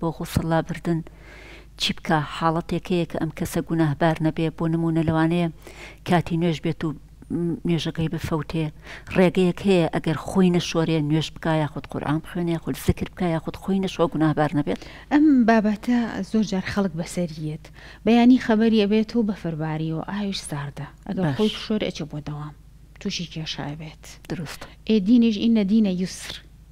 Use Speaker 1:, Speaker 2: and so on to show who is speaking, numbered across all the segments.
Speaker 1: بۆ غوسڵ لابردن چی بکا؟ حاڵەتێک هەیە کە ئەم کەسە گوناهبار نەبێ، بۆ نموونە لەوانەیە کاتی نوێژ بێت و نوێژەکەی بفەوتێ، ڕێگەیەک هەیە ئەگەر خۆی نەشۆرێ نوێژ بکا یاخود قورئان بخوێنێ یاخود زیکر بکا یاخود خۆی نەشۆ گوناهبار نەبێت؟
Speaker 2: ئەم بابەتە زۆر جار خەڵک بەسەری یەت، بەیانی خەبەری ئەبێت و بەفر باریوە ئاویش ساردە، ئەگەر خۆی بشۆرێ ئەچێ بۆ دەوام تووشی کێشە ئەبێت.
Speaker 1: دروست.
Speaker 2: ئێ دینیش ان دین یسر.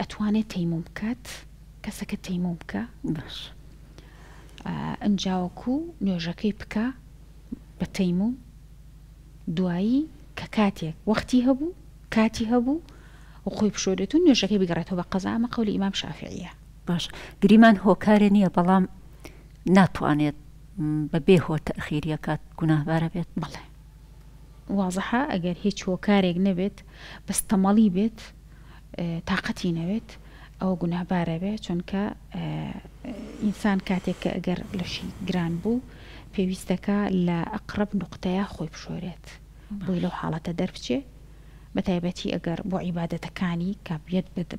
Speaker 2: ئەتوانێ تەیموم بکات کەسەکە تەیموم بکە
Speaker 1: باش
Speaker 2: ئەنجاوەکو نوێژەکەی بکە بە تەیموم دوایی کە کاتێک وەختی هەبوو کاتی هەبوو و خۆی بشۆرێت و نوێژەکەی بگەڕێتەوە بە قەزامە قولی ئیمام شافعە
Speaker 1: باش گریمان هۆکارە نییە بەڵام ناتوانێت بە بێ هۆ تەخیریەکات گوناهبارە بێت
Speaker 2: بڵێ وازحە ئەگەر هیچ هۆکارێک نەبێت بەس تەمەڵی بێت تاقەتی نەوێت ئەوە گوناهبارە بێ چۆنکە ئینسان کاتێک کە ئەگەر لەشی گران بوو پێویستەکە لە ئەقرب نقطەیە خۆی بشۆرێت بۆی لەو حاڵەتە دەربچێ بە تایبەتی ئەگەر بۆ عیباەتەکانی کابیت بدە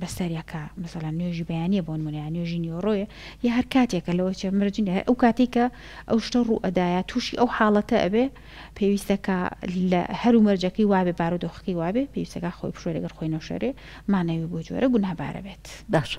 Speaker 2: بەسەریەکە مەسەلا نوێژی بەیانە بۆن منە نوێژی نیۆڕۆیە یا هەر کاتێکە لەوە چێ مرجنە ئەو کاتێکە ئەو شتە ڕوو ئەدایە تووشی ئەو حاڵەتە ئەبێ پێویستە کە لە هەرو مەرجەکەی وابێ بارودۆخەکەی وابێ پێویستە کە خۆی بشۆرێ گەر خۆی نەشۆرێ مانەوی بۆ جۆرە گوناهبارە بێت.
Speaker 1: باشە.